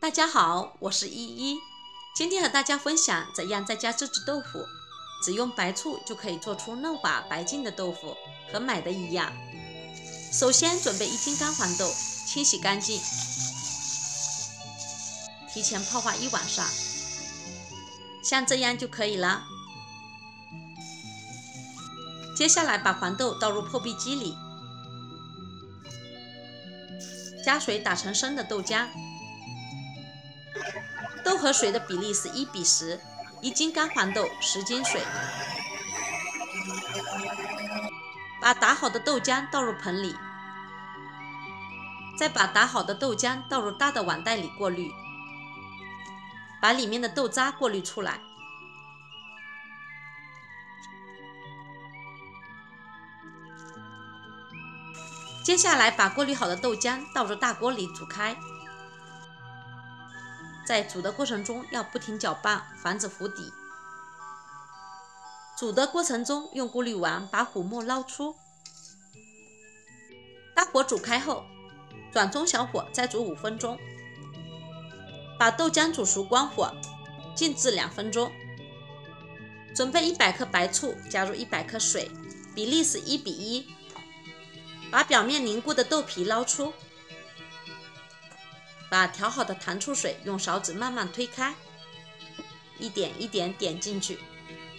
大家好，我是依依，今天和大家分享怎样在家自制豆腐。只用白醋就可以做出嫩滑白净的豆腐，和买的一样。首先准备一斤干黄豆，清洗干净，提前泡发一晚上，像这样就可以了。接下来把黄豆倒入破壁机里，加水打成生的豆浆。和水的比例是一比十，一斤干黄豆十斤水。把打好的豆浆倒入盆里，再把打好的豆浆倒入大的碗袋里过滤，把里面的豆渣过滤出来。接下来把过滤好的豆浆倒入大锅里煮开。在煮的过程中要不停搅拌，防止糊底。煮的过程中用过滤网把糊沫捞出。大火煮开后，转中小火再煮五分钟。把豆浆煮熟关火，静置两分钟。准备一百克白醋，加入一百克水，比例是一比一。把表面凝固的豆皮捞出。把调好的糖醋水用勺子慢慢推开，一点一点点进去。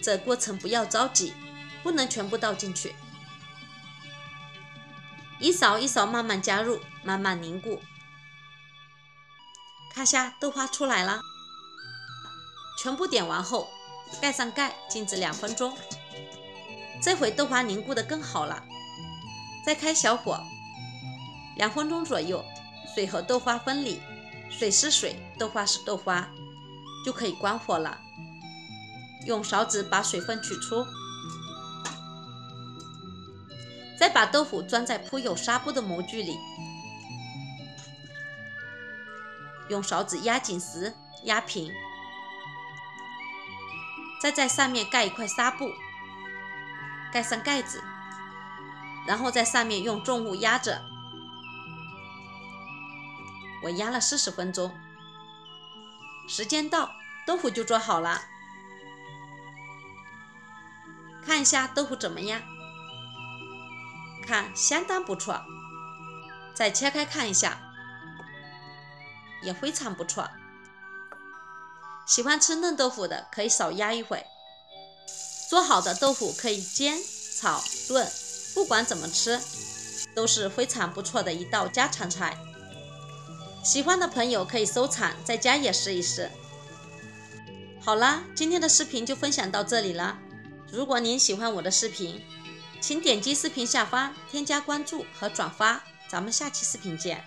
这过程不要着急，不能全部倒进去，一勺一勺慢慢加入，慢慢凝固。看下豆花出来了，全部点完后盖上盖，静置两分钟。这回豆花凝固的更好了，再开小火，两分钟左右。水和豆花分离，水是水，豆花是豆花，就可以关火了。用勺子把水分取出，再把豆腐装在铺有纱布的模具里，用勺子压紧实，压平，再在上面盖一块纱布，盖上盖子，然后在上面用重物压着。我压了四十分钟，时间到，豆腐就做好了。看一下豆腐怎么样？看，相当不错。再切开看一下，也非常不错。喜欢吃嫩豆腐的可以少压一会。做好的豆腐可以煎、炒、炖，不管怎么吃，都是非常不错的一道家常菜。喜欢的朋友可以收藏，在家也试一试。好啦，今天的视频就分享到这里了。如果您喜欢我的视频，请点击视频下方添加关注和转发。咱们下期视频见。